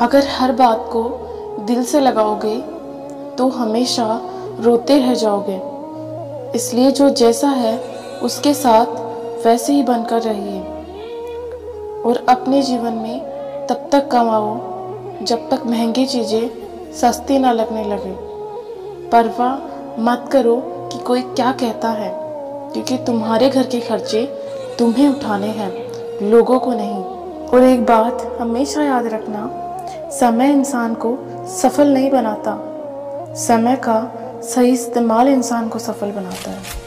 अगर हर बात को दिल से लगाओगे तो हमेशा रोते रह जाओगे। इसलिए जो जैसा है, उसके साथ वैसे ही बनकर रहिए। और अपने जीवन में तब तक कमाओ जब तक महँगी चीज़ें सस्ती ना लगने लगे। परवाह मत करो कि कोई क्या कहता है, क्योंकि तुम्हारे घर के खर्चे तुम्हें उठाने हैं, लोगों को नहीं। और एक बात हमेशा याद रखना समय इंसान को सफल नहीं बनाता। समय का सही इस्तेमाल इंसान को सफल बनाता है।